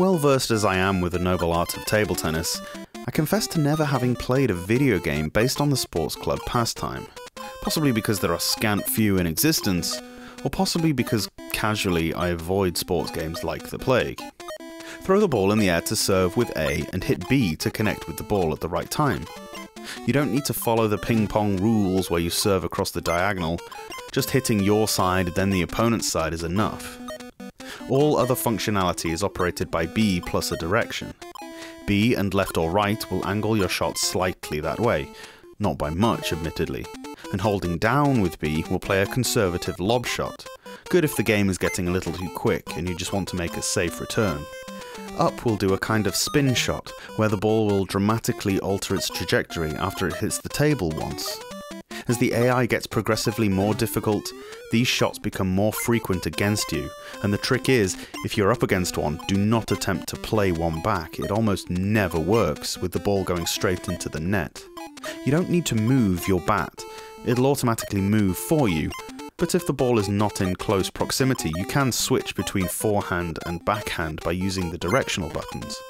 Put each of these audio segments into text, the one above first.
Well versed as I am with the noble art of table tennis, I confess to never having played a video game based on the sports club pastime. Possibly because there are scant few in existence, or possibly because casually I avoid sports games like the plague. Throw the ball in the air to serve with A and hit B to connect with the ball at the right time. You don't need to follow the ping pong rules where you serve across the diagonal, just hitting your side then the opponent's side is enough. All other functionality is operated by B plus a direction. B and left or right will angle your shot slightly that way, not by much admittedly, and holding down with B will play a conservative lob shot, good if the game is getting a little too quick and you just want to make a safe return. Up will do a kind of spin shot, where the ball will dramatically alter its trajectory after it hits the table once. As the AI gets progressively more difficult, these shots become more frequent against you, and the trick is, if you're up against one, do not attempt to play one back, it almost never works, with the ball going straight into the net. You don't need to move your bat, it'll automatically move for you, but if the ball is not in close proximity, you can switch between forehand and backhand by using the directional buttons.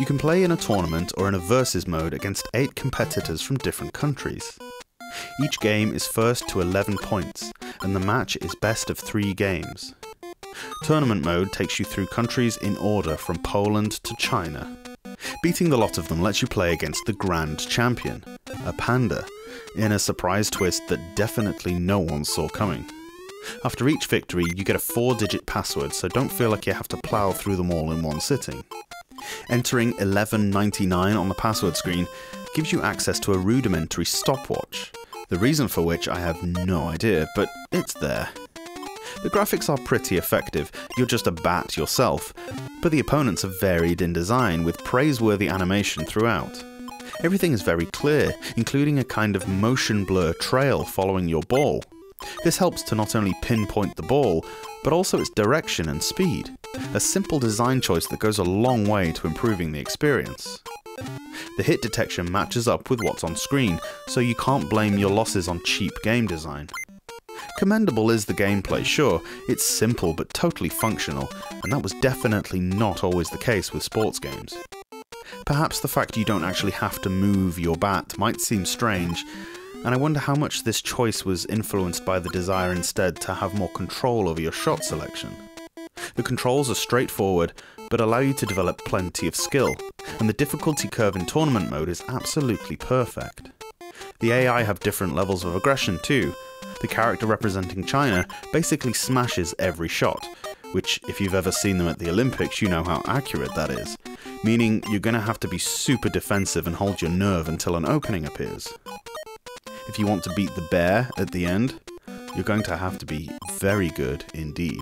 You can play in a tournament or in a versus mode against 8 competitors from different countries. Each game is first to 11 points, and the match is best of 3 games. Tournament mode takes you through countries in order from Poland to China. Beating the lot of them lets you play against the Grand Champion, a panda, in a surprise twist that definitely no one saw coming. After each victory, you get a 4 digit password, so don't feel like you have to plough through them all in one sitting. Entering 1199 on the password screen gives you access to a rudimentary stopwatch, the reason for which I have no idea, but it's there. The graphics are pretty effective, you're just a bat yourself, but the opponents are varied in design with praiseworthy animation throughout. Everything is very clear, including a kind of motion blur trail following your ball. This helps to not only pinpoint the ball, but also its direction and speed. A simple design choice that goes a long way to improving the experience. The hit detection matches up with what's on screen, so you can't blame your losses on cheap game design. Commendable is the gameplay, sure, it's simple but totally functional, and that was definitely not always the case with sports games. Perhaps the fact you don't actually have to move your bat might seem strange, and I wonder how much this choice was influenced by the desire instead to have more control over your shot selection. The controls are straightforward, but allow you to develop plenty of skill, and the difficulty curve in tournament mode is absolutely perfect. The AI have different levels of aggression too. The character representing China basically smashes every shot, which, if you've ever seen them at the Olympics, you know how accurate that is meaning you're going to have to be super defensive and hold your nerve until an opening appears. If you want to beat the bear at the end, you're going to have to be very good indeed.